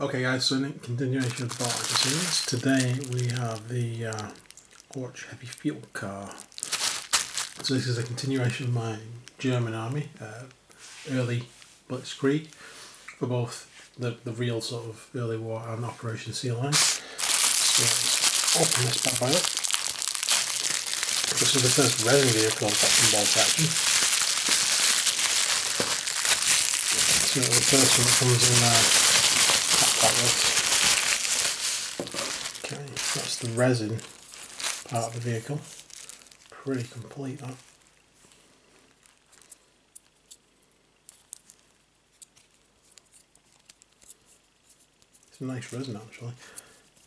Okay guys, so in continuation of the Baltic series, today we have the uh, Horch Heavy Field Car. So this is a continuation of my German army, uh, early Blitzkrieg, for both the, the real sort of early war and Operation Sea Lion. So let's open this bad boy up. This is the first resin vehicle I've got Bolt Action. So the first one that comes in there Okay, that's the resin part of the vehicle. Pretty complete that. It's a nice resin actually.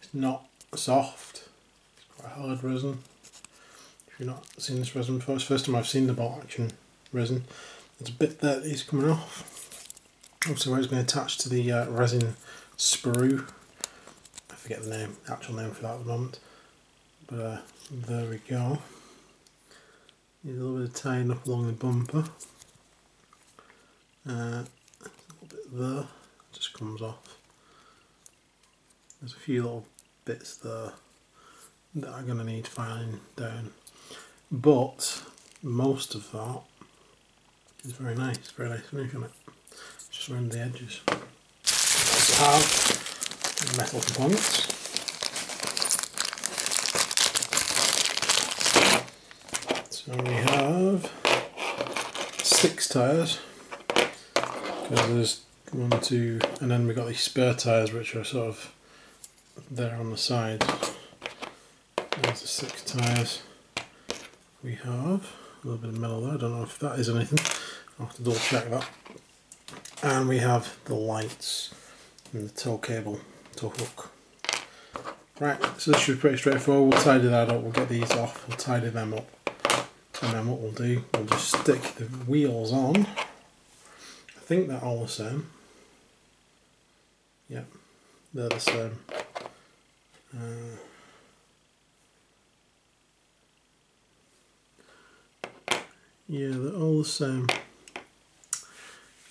It's not soft, it's quite hard resin. If you've not seen this resin before, it's the first time I've seen the bolt action resin. There's a bit that is coming off. Obviously where it's going to attach to the uh, resin sprue. I forget the name, actual name for that at the moment. But uh, there we go. Need a little bit of tying up along the bumper. Uh, a little bit there, just comes off. There's a few little bits there that are going to need filing down. But most of that is very nice, very nice finish on it. Just around the edges have metal components. So we have six tyres because there's one, two, and then we've got these spare tyres which are sort of there on the side. There's the six tyres we have. A little bit of metal there, I don't know if that is anything. I'll have to double check that. And we have the lights and the tow cable, tow hook. Right, so this should be pretty straightforward. We'll tidy that up, we'll get these off, we'll tidy them up. And then what we'll do, we'll just stick the wheels on. I think they're all the same. Yep, they're the same. Uh, yeah, they're all the same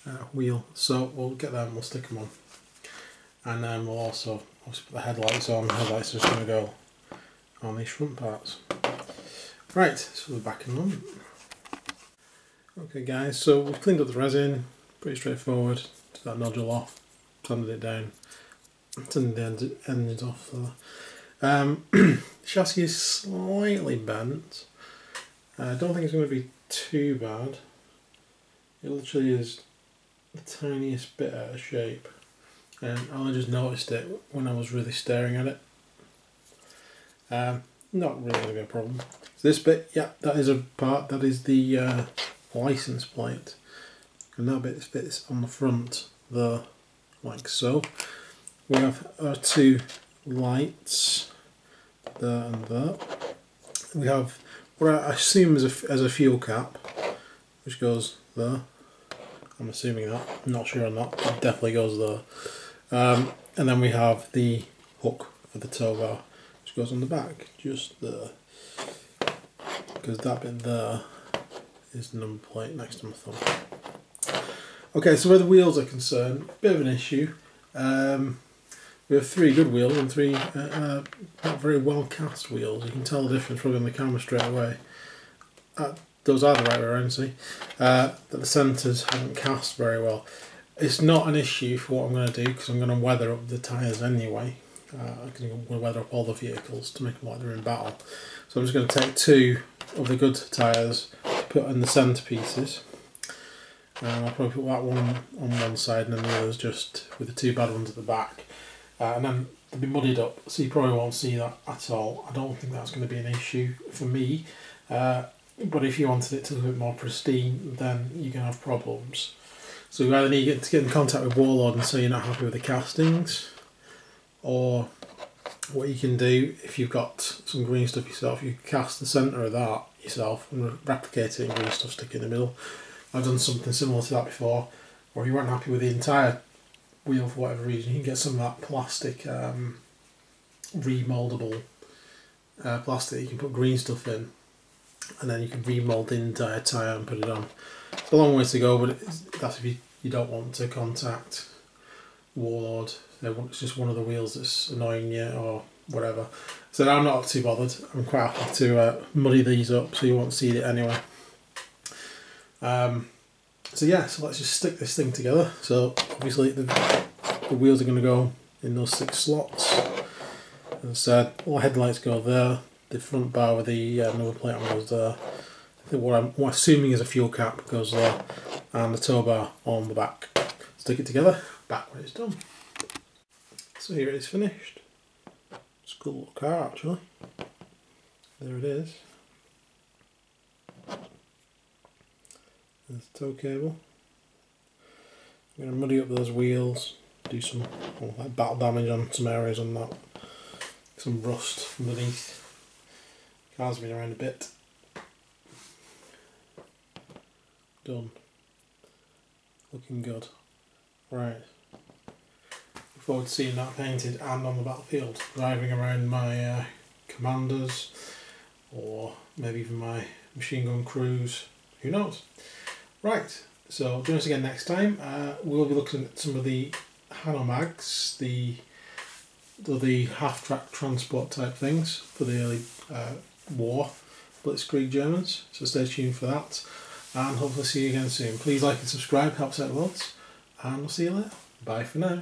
uh, wheel. So we'll get them, we'll stick them on and then we'll also put the headlights on. The headlights are just going to go on these front parts. Right, so we're back and front. Okay guys, so we've cleaned up the resin, pretty straightforward. Took that nodule off, sanded it down, turned the end, ends off. Um, chassis is slightly bent. I uh, don't think it's going to be too bad. It literally is the tiniest bit out of shape and I just noticed it when I was really staring at it. Um, not really going to be a problem. This bit, yeah, that is a part, that is the uh, license plate. And that bit fits on the front there, like so. We have our two lights, there and there. We have what I assume is a, as a fuel cap, which goes there. I'm assuming that, I'm not sure on that, it definitely goes there. Um, and then we have the hook for the tow bar, which goes on the back, just there. Because that bit there is the number plate next to my thumb. Okay, so where the wheels are concerned, bit of an issue. Um, we have three good wheels and three uh, uh, not very well cast wheels. You can tell the difference probably on the camera straight away. Uh, those are the right way around, see? Uh, that the centres haven't cast very well. It's not an issue for what I'm going to do because I'm going to weather up the tyres anyway. Uh, I'm going to weather up all the vehicles to make them like they're in battle. So I'm just going to take two of the good tyres, put in the centre pieces. And I'll probably put that one on one side and then the others just with the two bad ones at the back. Uh, and then they'll be muddied up, so you probably won't see that at all. I don't think that's going to be an issue for me. Uh, but if you wanted it to look a bit more pristine, then you're going to have problems. So you either need to get in contact with Warlord and say you're not happy with the castings, or what you can do if you've got some green stuff yourself, you cast the centre of that yourself and replicate it in green stuff, stick in the middle. I've done something similar to that before, or if you weren't happy with the entire wheel for whatever reason, you can get some of that plastic um, remoldable uh, plastic you can put green stuff in and then you can remold the entire tyre and put it on. A long way to go, but that's if you, you don't want to contact warlord. It's just one of the wheels that's annoying you or whatever. So I'm not too bothered. I'm quite happy to uh, muddy these up so you won't see it anyway. Um, so yeah, so let's just stick this thing together. So obviously the, the wheels are going to go in those six slots. I said, all headlights go there. The front bar with the uh, number plate on goes there. What I'm, what I'm assuming is a fuel cap goes there, and the tow bar on the back. Stick it together, back when it's done. So here it is finished. It's a cool little car actually. There it is. There's the tow cable. I'm going to muddy up those wheels, do some well, like battle damage on some areas on that. Some rust underneath. Car's been around a bit. Done. Looking good. Right. Look forward to seeing that painted and on the battlefield. Driving around my uh, commanders or maybe even my machine gun crews. Who knows? Right, so join us again next time. Uh, we'll be looking at some of the Hanomags, the the half track transport type things for the early uh, war Blitzkrieg Germans. So stay tuned for that, and hopefully see you again soon. Please like and subscribe, helps out lots, and we'll see you later. Bye for now.